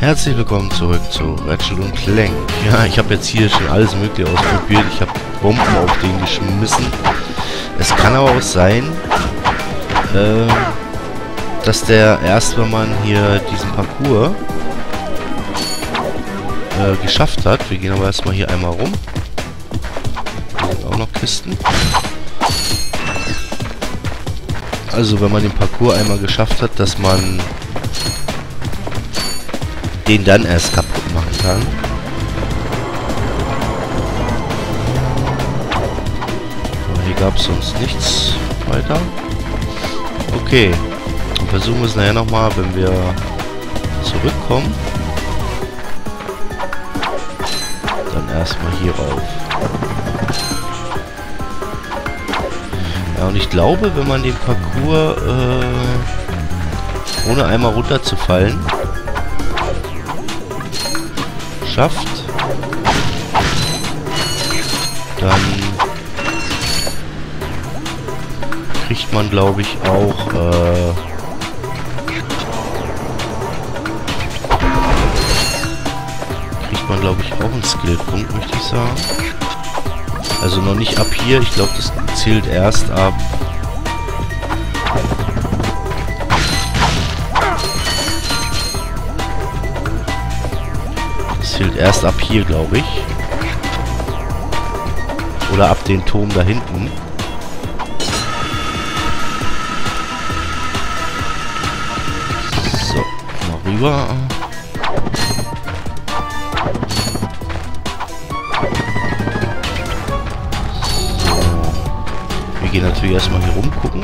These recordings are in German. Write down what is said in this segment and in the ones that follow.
Herzlich willkommen zurück zu Ratchet und Clank. Ja, ich habe jetzt hier schon alles mögliche ausprobiert. Ich habe Bomben auf den geschmissen. Es kann aber auch sein, äh, dass der erst, wenn man hier diesen Parcours äh, geschafft hat. Wir gehen aber erstmal hier einmal rum. Hier sind auch noch Kisten. Also wenn man den Parcours einmal geschafft hat, dass man den dann erst kaputt machen kann. Aber hier gab es sonst nichts weiter. Okay. Dann versuchen wir es nachher nochmal, wenn wir zurückkommen. Dann erstmal hier rauf. Ja, und ich glaube, wenn man den Parcours äh, ohne einmal runterzufallen schafft, dann kriegt man, glaube ich, auch äh, kriegt man, glaube ich, auch einen Skillpunkt, möchte ich sagen. Also noch nicht ab hier. Ich glaube, das zählt erst ab... zählt erst ab hier, glaube ich. Oder ab den Turm da hinten. So, mal rüber. Wir gehen natürlich erstmal hier rumgucken.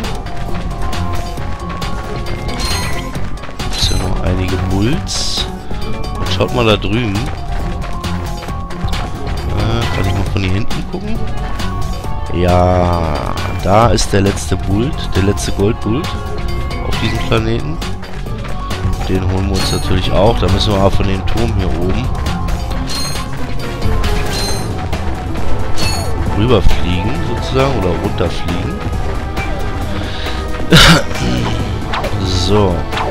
Ist ja noch einige Mulz. Und schaut mal da drüben. Von hier hinten gucken? Ja, da ist der letzte Bult, der letzte Goldbult auf diesem Planeten. Den holen wir uns natürlich auch. Da müssen wir aber von dem Turm hier oben rüberfliegen, sozusagen, oder runterfliegen. so. So.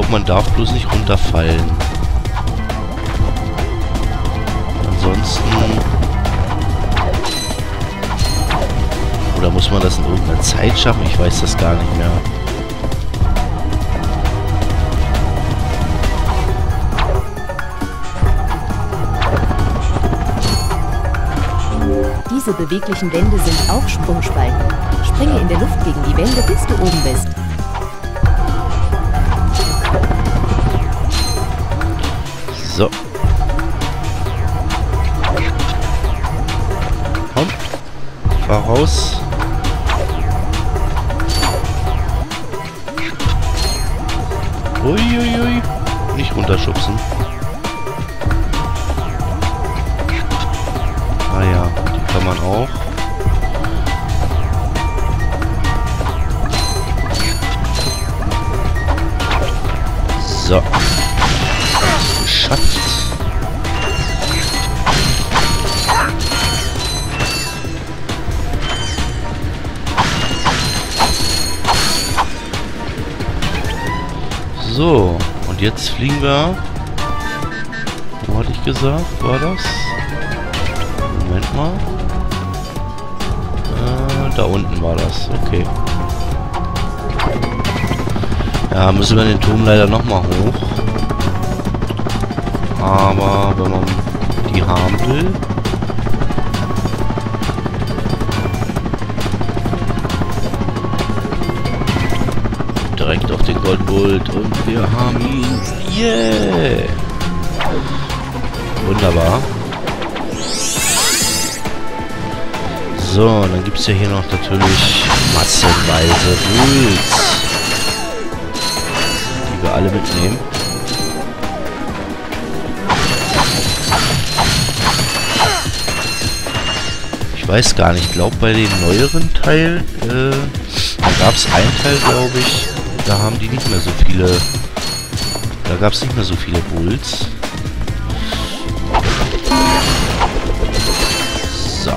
Glaube, man darf bloß nicht runterfallen. Ansonsten... Oder muss man das in irgendeiner Zeit schaffen? Ich weiß das gar nicht mehr. Diese beweglichen Wände sind auch Sprungspalten. Springe in der Luft gegen die Wände, bis du oben bist. So. Komm. Fahr raus. Uiuiui. Ui, ui. Nicht runterschubsen. Ah ja, die kann man auch. So. Geschafft. So, und jetzt fliegen wir. Wo hatte ich gesagt? War das? Moment mal. Äh, da unten war das. Okay. Ja, müssen wir den Turm leider nochmal hoch. Aber wenn man die haben will... Direkt auf den Goldbolt und wir haben ihn. Yeah! Wunderbar. So, dann gibt es ja hier noch natürlich massenweise Rules. Die wir alle mitnehmen. Weiß gar nicht. Ich glaube, bei den neueren Teilen, äh, gab es einen Teil, glaube ich, da haben die nicht mehr so viele Da gab es nicht mehr so viele Bulls. So.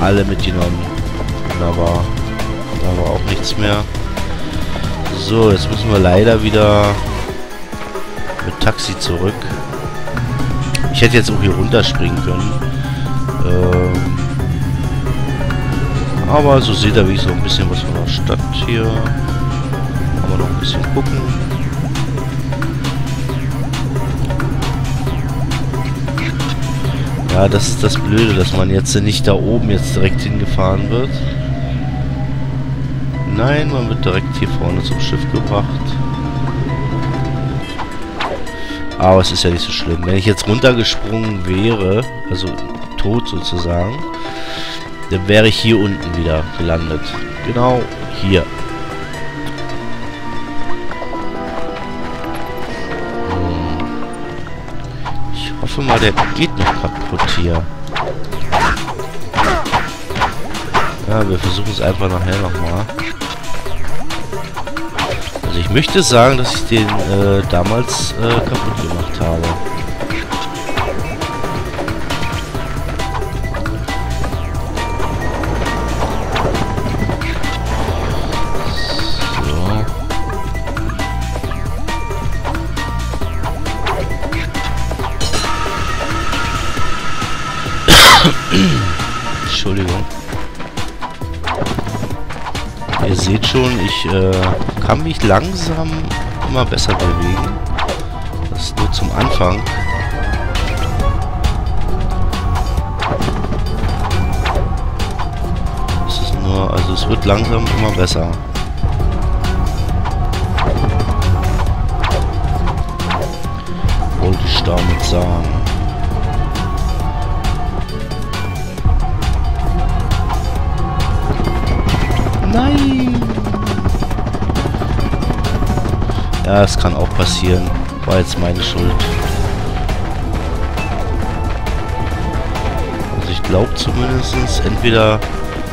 Alle mitgenommen. Wunderbar. Da war auch nichts mehr. So, jetzt müssen wir leider wieder mit Taxi zurück. Ich hätte jetzt auch hier runterspringen können. Ähm aber so seht ihr, wie so ein bisschen was von der Stadt hier. Kann man noch ein bisschen gucken. Ja, das ist das Blöde, dass man jetzt nicht da oben jetzt direkt hingefahren wird. Nein, man wird direkt hier vorne zum Schiff gebracht. Aber es ist ja nicht so schlimm. Wenn ich jetzt runtergesprungen wäre, also tot sozusagen, dann wäre ich hier unten wieder gelandet. Genau hier. Hm. Ich hoffe mal, der geht noch kaputt hier. Ja, wir versuchen es einfach nachher nochmal. Ich möchte sagen, dass ich den äh, damals äh, kaputt gemacht habe. Entschuldigung. Ihr seht schon, ich äh, kann mich langsam immer besser bewegen. Das ist nur zum Anfang. Es ist nur, also es wird langsam immer besser. Wollte ich damit sagen. Nein! Ja, es kann auch passieren. War jetzt meine Schuld. Also ich glaube zumindest, entweder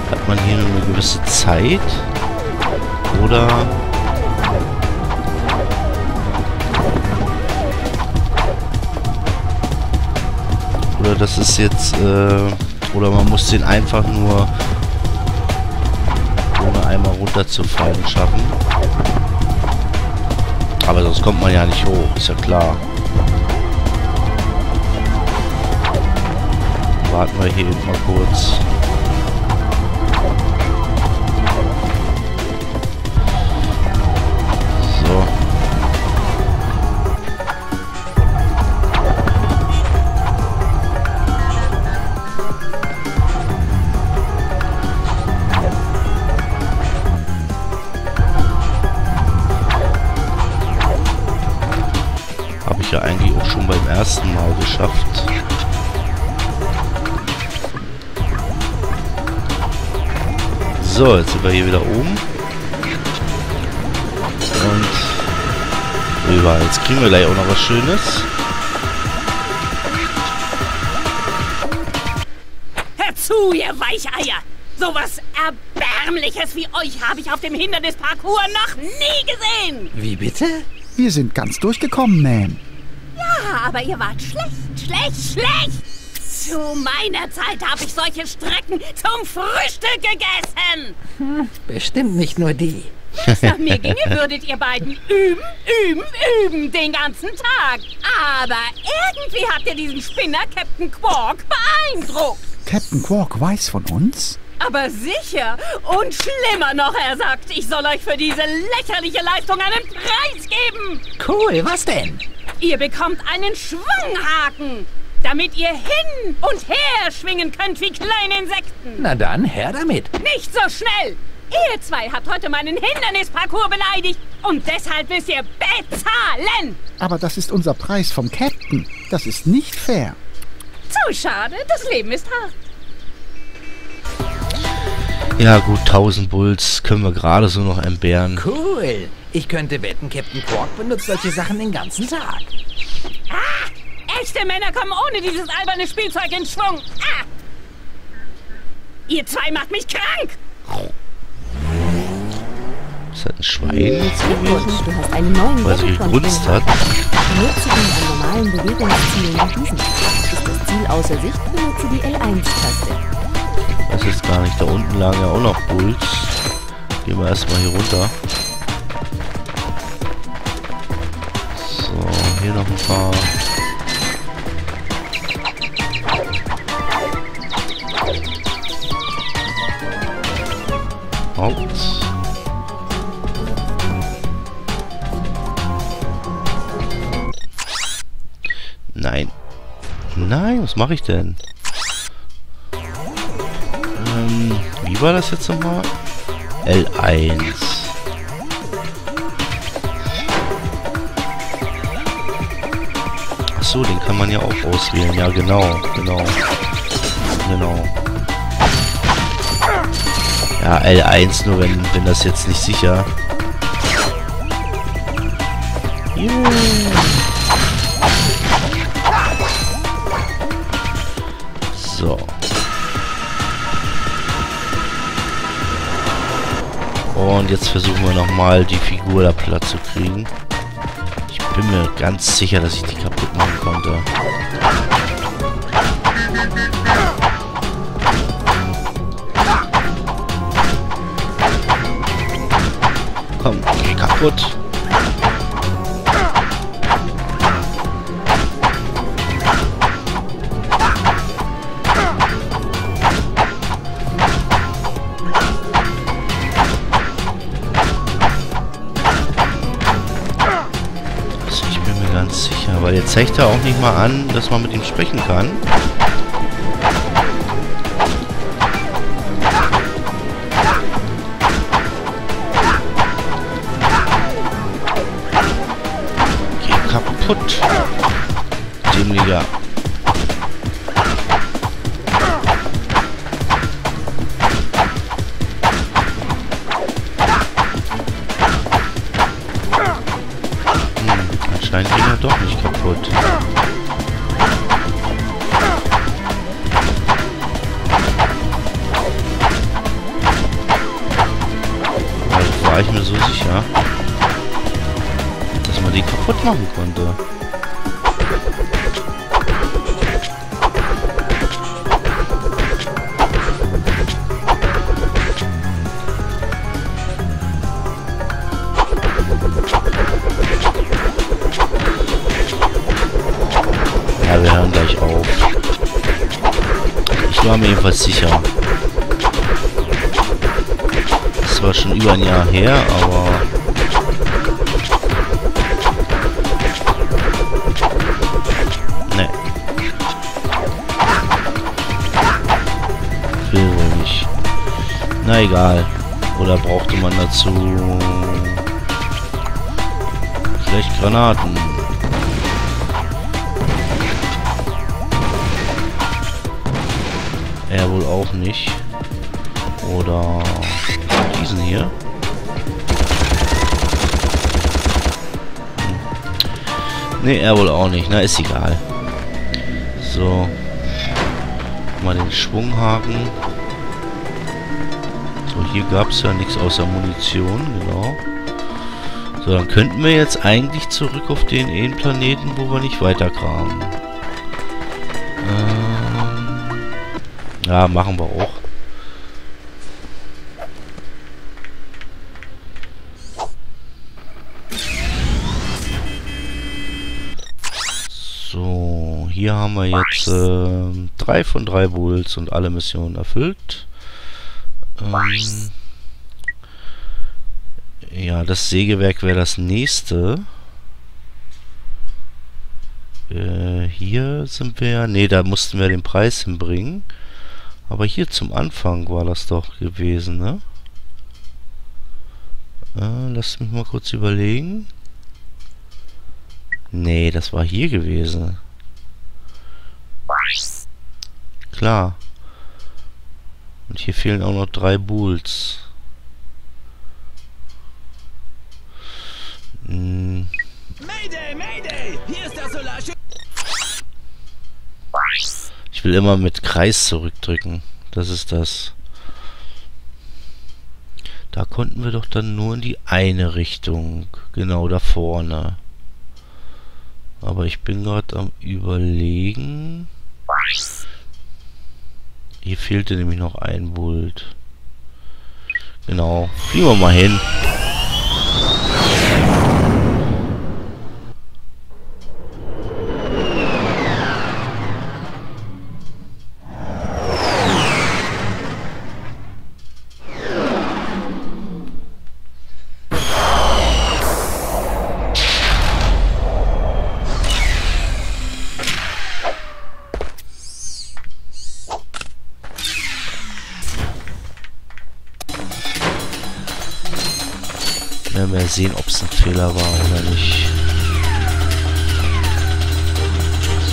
hat man hier nur eine gewisse Zeit oder oder das ist jetzt äh, oder man muss den einfach nur ohne einmal runterzufallen schaffen. Aber sonst kommt man ja nicht hoch, ist ja klar. Warten wir hier mal kurz. So, jetzt sind wir hier wieder oben. Und rüber. Jetzt kriegen wir gleich auch noch was Schönes. Hör zu, ihr Weicheier! Sowas Erbärmliches wie euch habe ich auf dem Hindernisparcours noch nie gesehen! Wie bitte? Wir sind ganz durchgekommen, Ma'am. Ja, aber ihr wart schlecht, schlecht, schlecht! Zu meiner Zeit habe ich solche Strecken zum Frühstück gegessen! Hm, bestimmt nicht nur die. Wenn es nach mir ginge, würdet ihr beiden üben, üben, üben den ganzen Tag. Aber irgendwie habt ihr diesen Spinner Captain Quark beeindruckt. Captain Quark weiß von uns? Aber sicher. Und schlimmer noch, er sagt, ich soll euch für diese lächerliche Leistung einen Preis geben. Cool, was denn? Ihr bekommt einen Schwunghaken, damit ihr hin und her schwingen könnt wie kleine Insekten. Na dann, her damit. Nicht so schnell. Ihr zwei habt heute meinen Hindernisparcours beleidigt und deshalb müsst ihr bezahlen. Aber das ist unser Preis vom Captain. Das ist nicht fair. Zu schade, das Leben ist hart. Ja gut, 1000 Bulls können wir gerade so noch entbehren. Cool. Ich könnte wetten, Captain Quark benutzt solche Sachen den ganzen Tag. Ah, echte Männer kommen ohne dieses alberne Spielzeug in Schwung. Ah. Ihr zwei macht mich krank. Das hat ein Schwein jetzt gewesen? du hast einen neuen Weil sie gegrunzt hat. Benutze ihn an normalen Bewegungszielen wie diesen. Ist das Ziel außer Sicht, benutze die L1-Taste. Das ist gar nicht. Da unten lagen ja auch noch Bulls. Gehen wir erstmal hier runter. So, hier noch ein paar. Haupt. Nein. Nein, was mache ich denn? Ähm, wie war das jetzt nochmal? L1. Ach so, den kann man ja auch auswählen. Ja, genau, genau. Genau. Ja, L1 nur, wenn, wenn das jetzt nicht sicher. Yeah. So. Und jetzt versuchen wir nochmal die Figur da platt zu kriegen. Ich bin mir ganz sicher, dass ich die kaputt machen konnte. Kaputt. Also ich bin mir ganz sicher, weil jetzt zeigt er auch nicht mal an, dass man mit ihm sprechen kann. Hm, anscheinend ging er doch nicht kaputt. Also war ich mir so sicher, dass man den kaputt machen konnte. Jedenfalls sicher. Das war schon über ein Jahr her, aber... Ne. Will wohl nicht. Na egal. Oder brauchte man dazu... Vielleicht Granaten. Auch nicht. Oder diesen hier. Ne, er wohl auch nicht. Na, ist egal. So. Mal den Schwunghaken. So, hier gab es ja nichts außer Munition, genau. So, dann könnten wir jetzt eigentlich zurück auf den Planeten, wo wir nicht weiterkamen. Ja, machen wir auch. So, hier haben wir jetzt ähm, drei von drei Bulls und alle Missionen erfüllt. Ähm, ja, das Sägewerk wäre das nächste. Äh, hier sind wir ja... Ne, da mussten wir den Preis hinbringen. Aber hier zum Anfang war das doch gewesen, ne? Äh, lasst mich mal kurz überlegen. Nee, das war hier gewesen. Klar. Und hier fehlen auch noch drei Bulls. Hm, Mayday, Mayday! Hier ist der Solarschiff. Will immer mit Kreis zurückdrücken. Das ist das. Da konnten wir doch dann nur in die eine Richtung. Genau da vorne. Aber ich bin gerade am überlegen. Hier fehlte nämlich noch ein Volt. Genau. Fliegen wir mal hin. Sehen, ob es ein Fehler war oder nicht.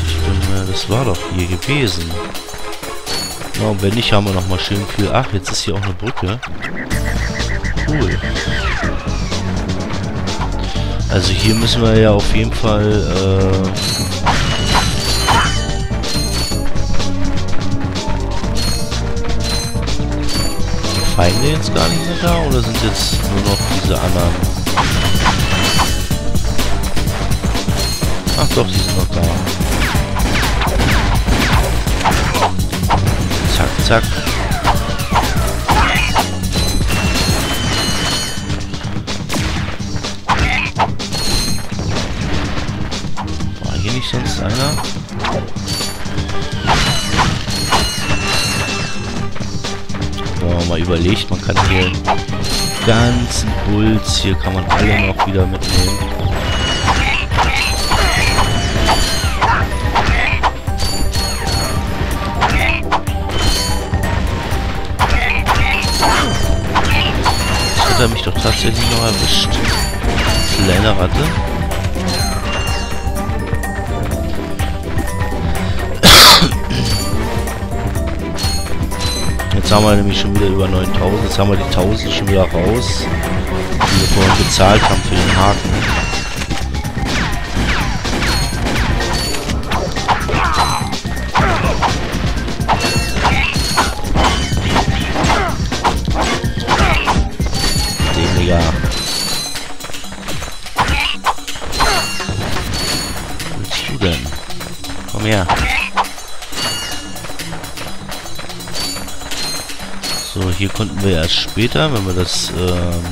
Ich bin mir, das war doch hier gewesen. Ja, und wenn nicht, haben wir noch mal schön viel... Ach, jetzt ist hier auch eine Brücke. Cool. Also hier müssen wir ja auf jeden Fall... Äh, Feinde jetzt gar nicht mehr da oder sind jetzt nur noch diese anderen? Ach doch, die sind noch da. Zack, zack. War hier nicht sonst einer? Wenn man mal überlegt, man kann hier ganzen Puls, hier kann man alle noch wieder mitnehmen. Hat er mich doch tatsächlich noch erwischt. Kleine Ratte. Jetzt haben wir nämlich schon wieder über 9000. Jetzt haben wir die 1000 schon wieder raus. Die wir vorhin bezahlt haben für den Haken. Konnten wir erst später, wenn wir das ähm,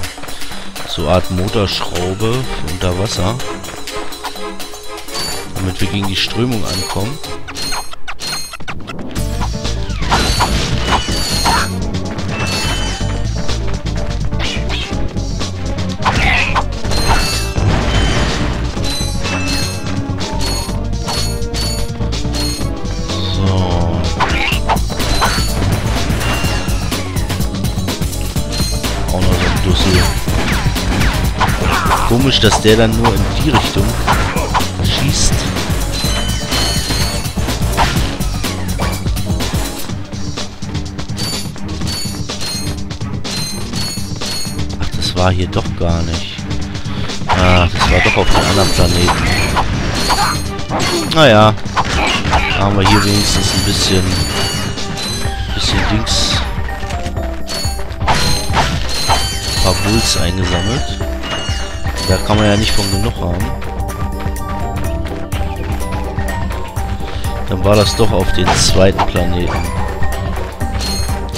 so Art Motorschraube unter Wasser, damit wir gegen die Strömung ankommen. Komisch, dass der dann nur in die Richtung schießt. Ach, das war hier doch gar nicht. Ah, das war doch auf dem anderen Planeten. Naja. Haben wir hier wenigstens ein bisschen... bisschen Dings paar Bulls eingesammelt. Da kann man ja nicht von genug haben. Dann war das doch auf den zweiten Planeten.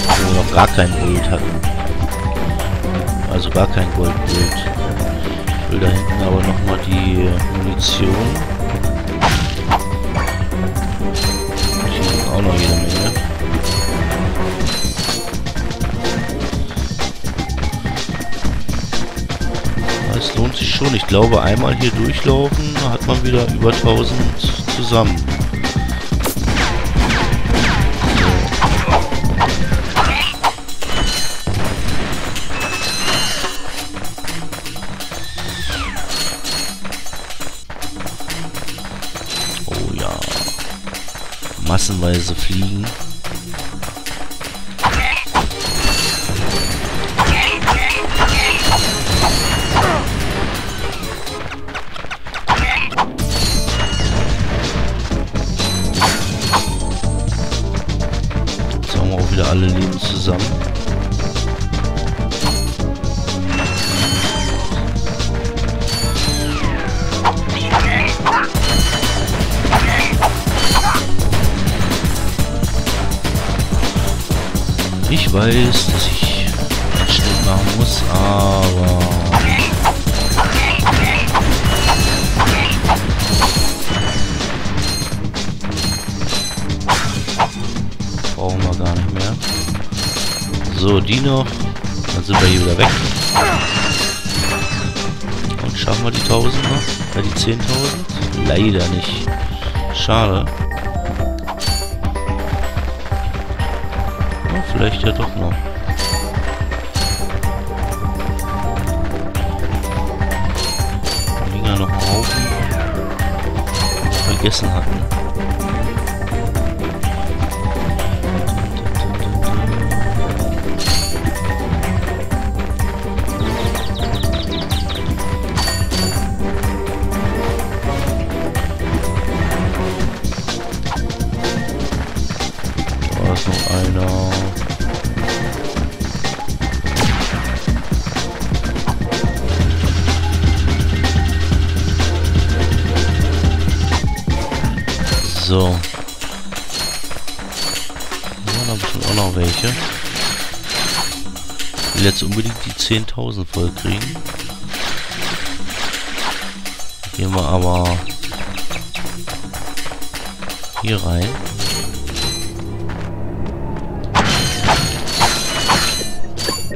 Wo wir noch gar kein Gold hatten. Also gar kein Goldbild. Ich will da hinten aber nochmal die Munition. Hier auch noch jede schon. Ich glaube, einmal hier durchlaufen, hat man wieder über 1000 zusammen. Oh ja. Massenweise fliegen. Weiß, dass ich einen Schnitt machen muss, aber... Brauchen wir gar nicht mehr. So, die noch. Dann sind wir hier wieder weg. Und schaffen wir die 1000 noch? Bei die 10.000? Leider nicht. Schade. Vielleicht ja doch noch. Ja noch ein Haufen. Vergessen hatten. Jetzt unbedingt die 10.000 voll kriegen. Gehen wir aber hier rein.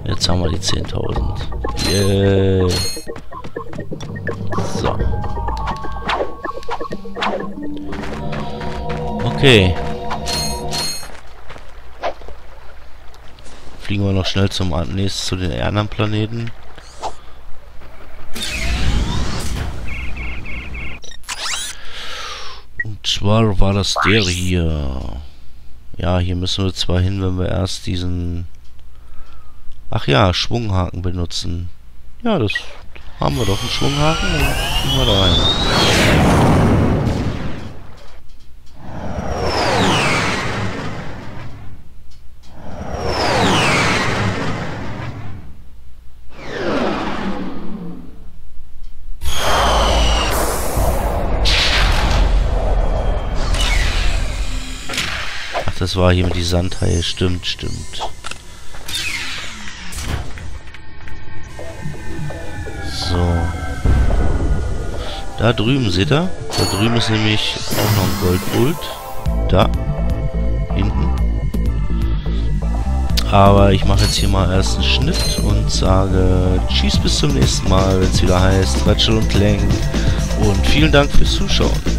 Jetzt haben wir die 10.000. Yeah. So. Okay. Fliegen wir noch schnell zum nächsten zu den anderen Planeten. Und zwar war das der hier. Ja, hier müssen wir zwar hin, wenn wir erst diesen Ach ja, Schwunghaken benutzen. Ja, das haben wir doch einen Schwunghaken. Dann gehen wir da rein. Das war hier mit die Sandhaie. Stimmt, stimmt. So. Da drüben, seht ihr? Da drüben ist nämlich auch noch ein Goldpult. Da. Hinten. Aber ich mache jetzt hier mal erst einen Schnitt und sage Tschüss bis zum nächsten Mal, wenn es wieder heißt Ratschel und Clank. Und vielen Dank fürs Zuschauen.